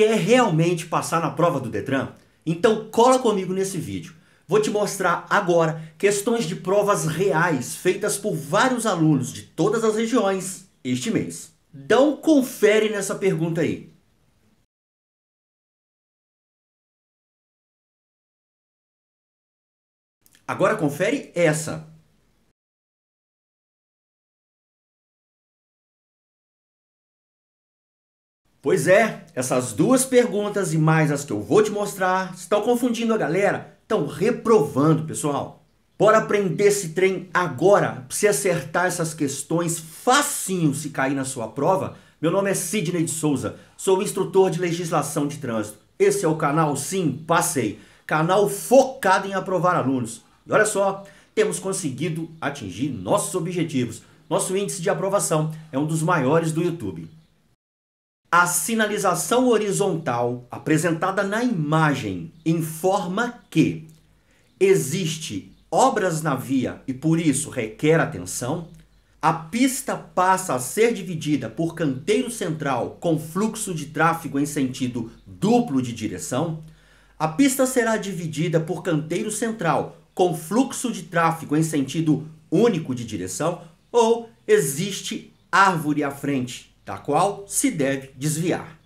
Quer realmente passar na prova do Detran? Então cola comigo nesse vídeo. Vou te mostrar agora questões de provas reais feitas por vários alunos de todas as regiões este mês. Dá um confere nessa pergunta aí. Agora confere essa. Pois é, essas duas perguntas e mais as que eu vou te mostrar estão confundindo a galera, estão reprovando, pessoal. Bora aprender esse trem agora, pra você acertar essas questões facinho se cair na sua prova. Meu nome é Sidney de Souza, sou instrutor de legislação de trânsito. Esse é o canal Sim Passei, canal focado em aprovar alunos. E olha só, temos conseguido atingir nossos objetivos. Nosso índice de aprovação é um dos maiores do YouTube. A sinalização horizontal apresentada na imagem informa que existe obras na via e por isso requer atenção. A pista passa a ser dividida por canteiro central com fluxo de tráfego em sentido duplo de direção. A pista será dividida por canteiro central com fluxo de tráfego em sentido único de direção ou existe árvore à frente da qual se deve desviar.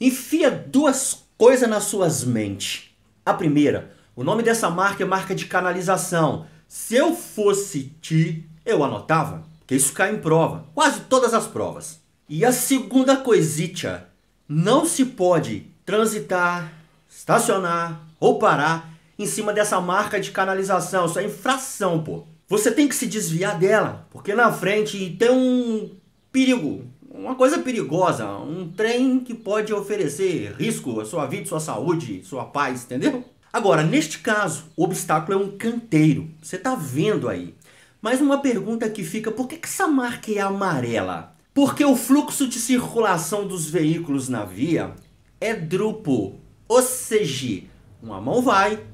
Enfia duas coisas nas suas mentes. A primeira, o nome dessa marca é marca de canalização. Se eu fosse ti, eu anotava, porque isso cai em prova, quase todas as provas. E a segunda coisita, não se pode transitar, estacionar ou parar em cima dessa marca de canalização. Isso é infração, pô. Você tem que se desviar dela, porque na frente tem um perigo, uma coisa perigosa, um trem que pode oferecer risco à sua vida, sua saúde, sua paz, entendeu? Agora, neste caso, o obstáculo é um canteiro. Você está vendo aí. Mas uma pergunta que fica, por que, que essa marca é amarela? Porque o fluxo de circulação dos veículos na via é duplo. Ou seja, uma mão vai,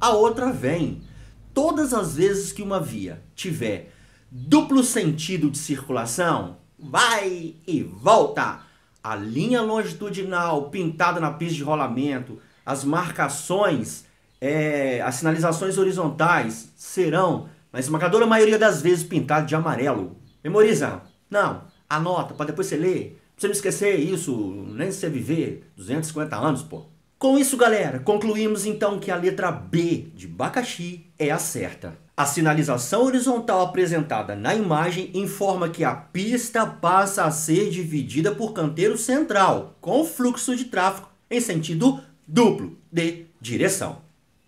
a outra vem. Todas as vezes que uma via tiver duplo sentido de circulação, vai e volta. A linha longitudinal pintada na pista de rolamento, as marcações, é, as sinalizações horizontais serão, na esmagadora maioria das vezes, pintadas de amarelo. Memoriza? Não. Anota, para depois você ler. Pra você não esquecer isso, nem se você viver 250 anos, pô. Com isso, galera, concluímos então que a letra B de Bacaxi é a certa. A sinalização horizontal apresentada na imagem informa que a pista passa a ser dividida por canteiro central, com fluxo de tráfego em sentido duplo de direção.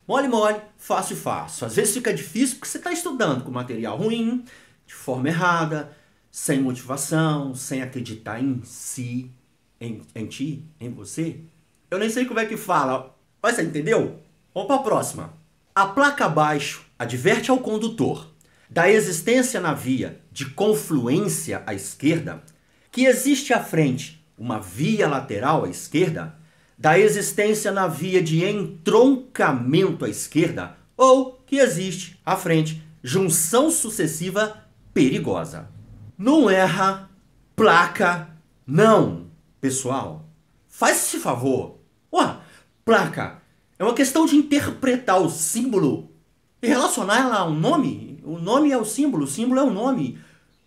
Mole, mole, fácil, fácil. Às vezes fica difícil porque você está estudando com material ruim, de forma errada, sem motivação, sem acreditar em si, em, em ti, em você. Eu nem sei como é que fala. Mas você entendeu? Vamos para a próxima. A placa abaixo adverte ao condutor da existência na via de confluência à esquerda, que existe à frente uma via lateral à esquerda, da existência na via de entroncamento à esquerda, ou que existe à frente junção sucessiva perigosa. Não erra, placa, não. Pessoal, faz esse favor, Ué, placa é uma questão de interpretar o símbolo e relacionar ela a um nome. O nome é o símbolo, o símbolo é o nome.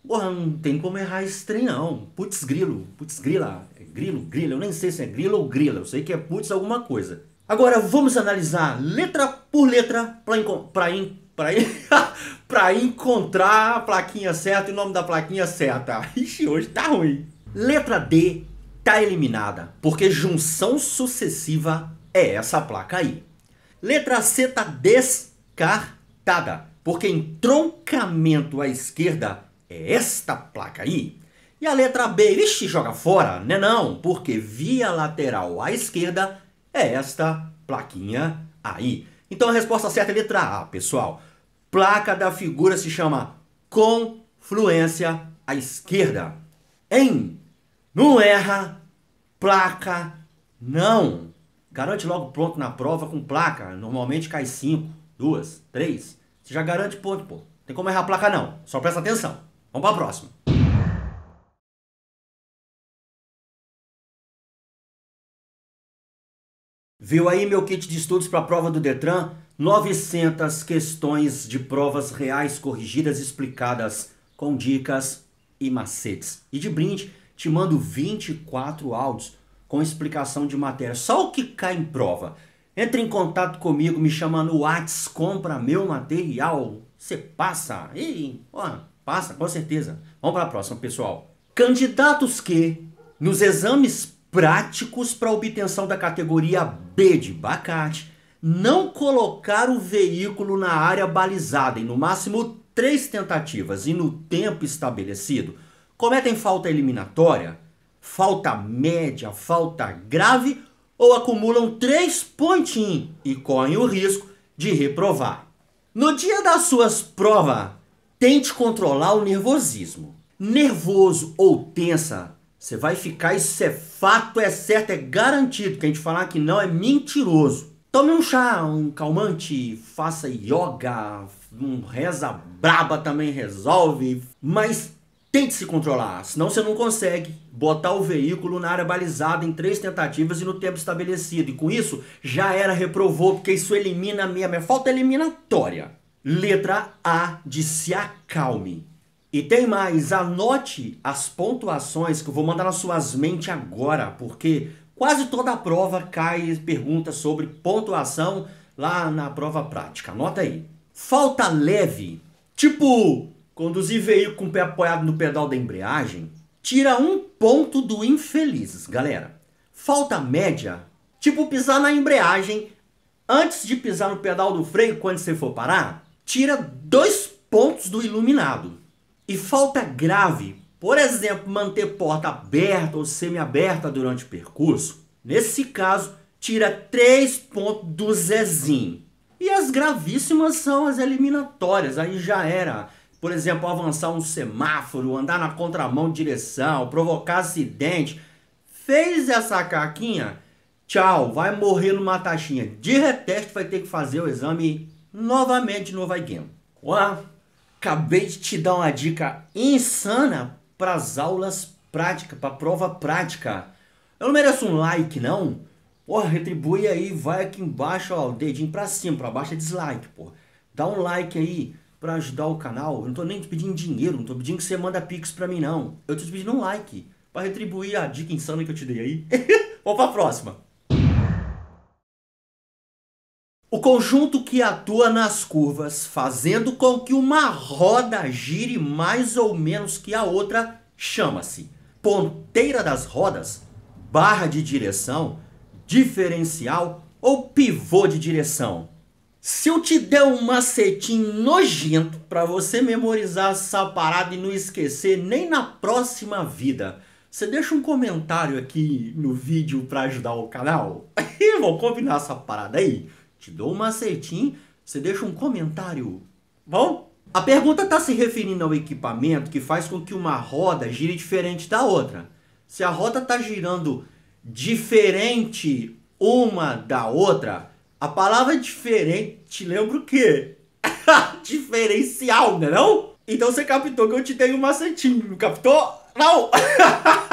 Porra, não tem como errar esse trem não. Putz grilo, putz grila, é grilo, grilo, eu nem sei se é grilo ou grila, eu sei que é putz alguma coisa. Agora vamos analisar letra por letra para encontrar a plaquinha certa e o nome da plaquinha certa. Ixi, hoje tá ruim. Letra D está eliminada, porque junção sucessiva é essa placa aí. Letra C está descartada, porque entroncamento à esquerda é esta placa aí. E a letra B, vixe, joga fora, né não, porque via lateral à esquerda é esta plaquinha aí. Então a resposta certa é letra A, pessoal. Placa da figura se chama confluência à esquerda. Em não erra, placa, não. Garante logo pronto na prova com placa. Normalmente cai 5, 2, 3. Você já garante ponto, pô. Tem como errar a placa não. Só presta atenção. Vamos para a próxima. Viu aí meu kit de estudos para a prova do Detran? 900 questões de provas reais corrigidas explicadas com dicas e macetes. E de brinde, te mando 24 áudios com explicação de matéria. Só o que cai em prova. Entre em contato comigo, me chama no Whats, compra meu material. Você passa. E, ó, passa, com certeza. Vamos para a próxima, pessoal. Candidatos que, nos exames práticos para obtenção da categoria B de abacate, não colocar o veículo na área balizada em no máximo três tentativas e no tempo estabelecido, cometem falta eliminatória, falta média, falta grave ou acumulam três pontinhos e correm o risco de reprovar. No dia das suas provas, tente controlar o nervosismo. Nervoso ou tensa, você vai ficar, isso é fato, é certo, é garantido. Que a gente falar que não é mentiroso. Tome um chá, um calmante, faça yoga, um reza braba também resolve, mas Tente se controlar, senão você não consegue botar o veículo na área balizada em três tentativas e no tempo estabelecido. E com isso, já era reprovou, porque isso elimina a minha, minha falta eliminatória. Letra A de se acalme. E tem mais, anote as pontuações que eu vou mandar nas suas mentes agora, porque quase toda a prova cai pergunta sobre pontuação lá na prova prática. Anota aí. Falta leve, tipo Conduzir veículo com o pé apoiado no pedal da embreagem tira um ponto do infeliz, galera. Falta média, tipo pisar na embreagem antes de pisar no pedal do freio quando você for parar, tira dois pontos do iluminado. E falta grave, por exemplo, manter porta aberta ou semi-aberta durante o percurso, nesse caso, tira três pontos do Zezinho. E as gravíssimas são as eliminatórias, aí já era por exemplo, avançar um semáforo, andar na contramão de direção, provocar acidente. Fez essa caquinha? Tchau, vai morrer numa taxinha. De reteste vai ter que fazer o exame novamente no Vai. Ué, acabei de te dar uma dica insana para as aulas práticas, para prova prática. Eu não mereço um like, não? Porra, retribui aí, vai aqui embaixo, ó, o dedinho para cima, para baixo é dislike, pô. Dá um like aí para ajudar o canal. Eu não tô nem te pedindo dinheiro, não tô pedindo que você manda pix para mim não. Eu tô te pedindo um like para retribuir a dica insana que eu te dei aí. Vamos para a próxima. O conjunto que atua nas curvas, fazendo com que uma roda gire mais ou menos que a outra, chama-se ponteira das rodas, barra de direção, diferencial ou pivô de direção. Se eu te der um macetinho nojento para você memorizar essa parada e não esquecer nem na próxima vida, você deixa um comentário aqui no vídeo para ajudar o canal? Vamos combinar essa parada aí? Te dou um macetinho, você deixa um comentário. Bom? A pergunta está se referindo ao equipamento que faz com que uma roda gire diferente da outra. Se a roda está girando diferente uma da outra, a palavra diferente te lembra o quê? Diferencial, né não? Então você captou que eu te dei um macetinho, não captou? Não!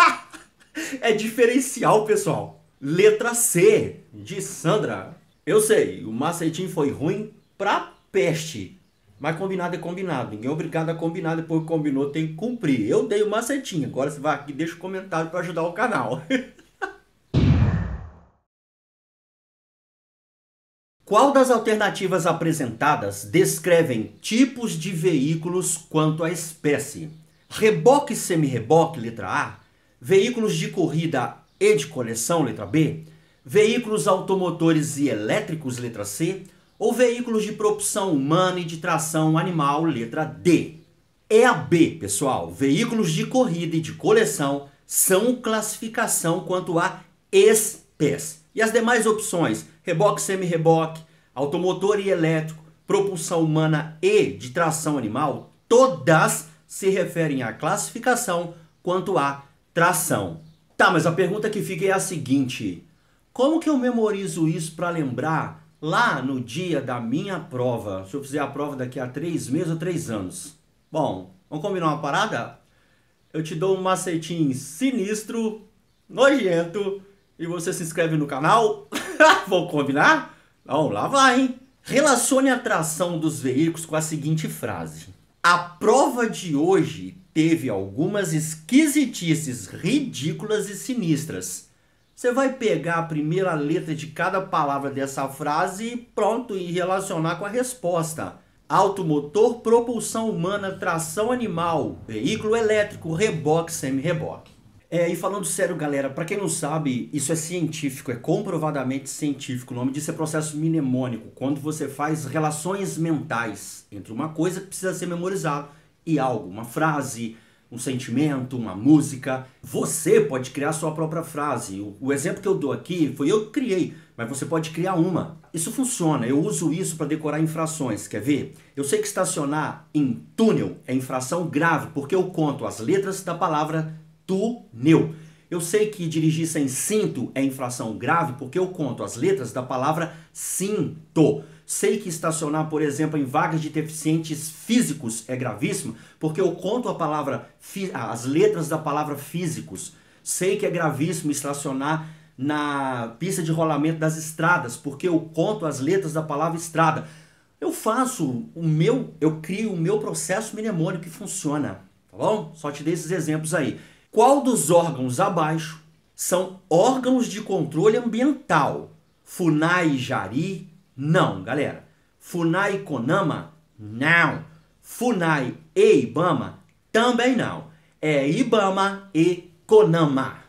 é diferencial, pessoal. Letra C, de Sandra. Eu sei, o macetinho foi ruim pra peste. Mas combinado é combinado. Ninguém é obrigado a combinar. Depois que combinou, tem que cumprir. Eu dei o macetinho. Agora você vai aqui e deixa o um comentário para ajudar o canal. Qual das alternativas apresentadas descrevem tipos de veículos quanto à espécie? Reboque e semi-reboque, letra A. Veículos de corrida e de coleção, letra B. Veículos automotores e elétricos, letra C. Ou veículos de propulsão humana e de tração animal, letra D. É a B, pessoal. Veículos de corrida e de coleção são classificação quanto a espécie. E as demais opções? Reboque semi-reboque, automotor e elétrico, propulsão humana e de tração animal, todas se referem à classificação quanto à tração. Tá, mas a pergunta que fica é a seguinte: como que eu memorizo isso para lembrar lá no dia da minha prova? Se eu fizer a prova daqui a três meses ou três anos? Bom, vamos combinar uma parada? Eu te dou um macetinho sinistro, nojento, e você se inscreve no canal. Vou combinar? Não, lá vai, hein? Relacione a tração dos veículos com a seguinte frase. A prova de hoje teve algumas esquisitices ridículas e sinistras. Você vai pegar a primeira letra de cada palavra dessa frase e pronto, e relacionar com a resposta. Automotor, propulsão humana, tração animal, veículo elétrico, reboque, semi-reboque. É, e falando sério, galera, para quem não sabe, isso é científico, é comprovadamente científico. O nome disso é processo mnemônico, quando você faz relações mentais entre uma coisa que precisa ser memorizada e algo, uma frase, um sentimento, uma música. Você pode criar sua própria frase. O, o, exemplo que eu dou aqui foi eu que criei, mas você pode criar uma. Isso funciona. Eu uso isso para decorar infrações. Quer ver? Eu sei que estacionar em túnel é infração grave, porque eu conto as letras da palavra túnel. Eu sei que dirigir sem cinto é infração grave porque eu conto as letras da palavra cinto. Sei que estacionar, por exemplo, em vagas de deficientes físicos é gravíssimo porque eu conto a palavra as letras da palavra físicos. Sei que é gravíssimo estacionar na pista de rolamento das estradas porque eu conto as letras da palavra estrada. Eu faço o meu, eu crio o meu processo mnemônico que funciona, tá bom? Só te dei esses exemplos aí. Qual dos órgãos abaixo são órgãos de controle ambiental? FUNAI e Jari? Não, galera. FUNAI e Conama? Não. FUNAI e IBAMA? Também não. É IBAMA e CONAMA.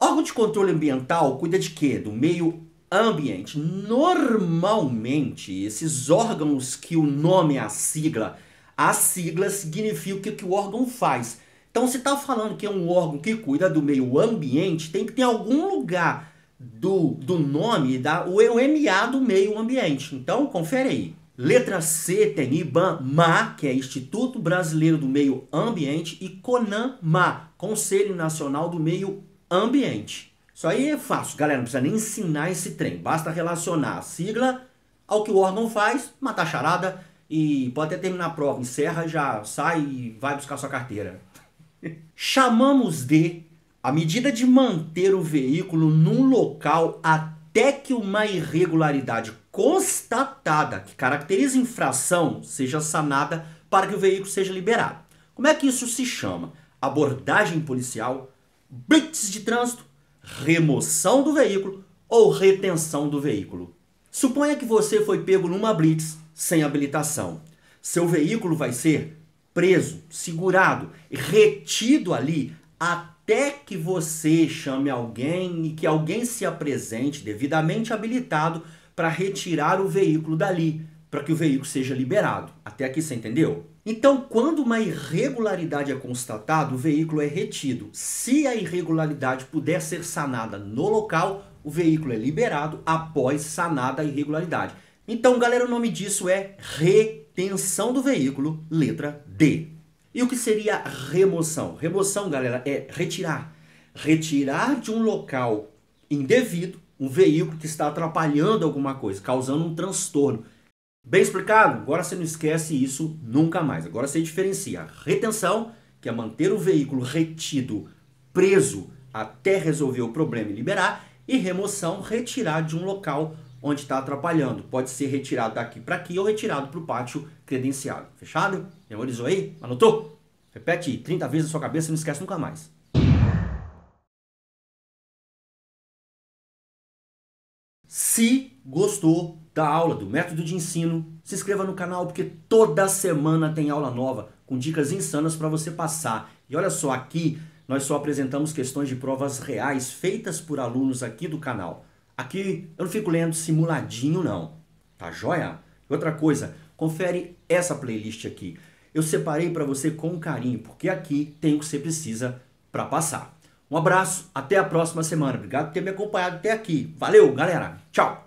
Órgão de controle ambiental cuida de quê? Do meio ambiente. Normalmente, esses órgãos que o nome é a sigla, a sigla significa o que, que o órgão faz. Então, se está falando que é um órgão que cuida do meio ambiente, tem que ter algum lugar do, do nome da o MA do meio ambiente. Então, confere aí. Letra C tem IBAMA, que é Instituto Brasileiro do Meio Ambiente, e CONAMA, Conselho Nacional do Meio Ambiente. Isso aí é fácil, galera, não precisa nem ensinar esse trem. Basta relacionar a sigla ao que o órgão faz, matar charada e pode até terminar a prova. Encerra, já sai e vai buscar sua carteira. Chamamos de a medida de manter o veículo num local até que uma irregularidade constatada que caracteriza infração seja sanada para que o veículo seja liberado. Como é que isso se chama? Abordagem policial, blitz de trânsito, remoção do veículo ou retenção do veículo. Suponha que você foi pego numa blitz sem habilitação. Seu veículo vai ser preso, segurado, retido ali até que você chame alguém e que alguém se apresente devidamente habilitado para retirar o veículo dali, para que o veículo seja liberado. Até aqui você entendeu? Então, quando uma irregularidade é constatada, o veículo é retido. Se a irregularidade puder ser sanada no local, o veículo é liberado após sanada a irregularidade. Então, galera, o nome disso é retenção tensão do veículo, letra D. E o que seria remoção? Remoção, galera, é retirar. Retirar de um local indevido um veículo que está atrapalhando alguma coisa, causando um transtorno. Bem explicado? Agora você não esquece isso nunca mais. Agora você diferencia retenção, que é manter o veículo retido, preso até resolver o problema e liberar, e remoção, retirar de um local onde está atrapalhando. Pode ser retirado daqui para aqui ou retirado para o pátio credenciado. Fechado? Memorizou aí? Anotou? Repete 30 vezes na sua cabeça e não esquece nunca mais. Se gostou da aula, do método de ensino, se inscreva no canal porque toda semana tem aula nova com dicas insanas para você passar. E olha só, aqui nós só apresentamos questões de provas reais feitas por alunos aqui do canal. Aqui eu não fico lendo simuladinho não, tá joia? Outra coisa, confere essa playlist aqui. Eu separei para você com carinho, porque aqui tem o que você precisa para passar. Um abraço, até a próxima semana. Obrigado por ter me acompanhado até aqui. Valeu, galera. Tchau.